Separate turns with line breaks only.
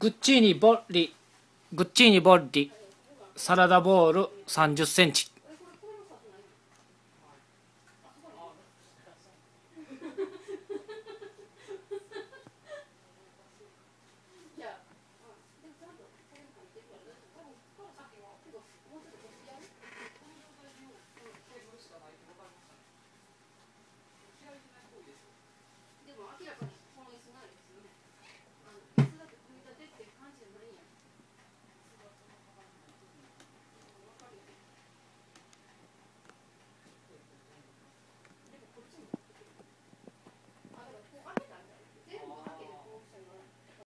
グッチーニボッリグッチーニボッリサラダボール3 0センチ。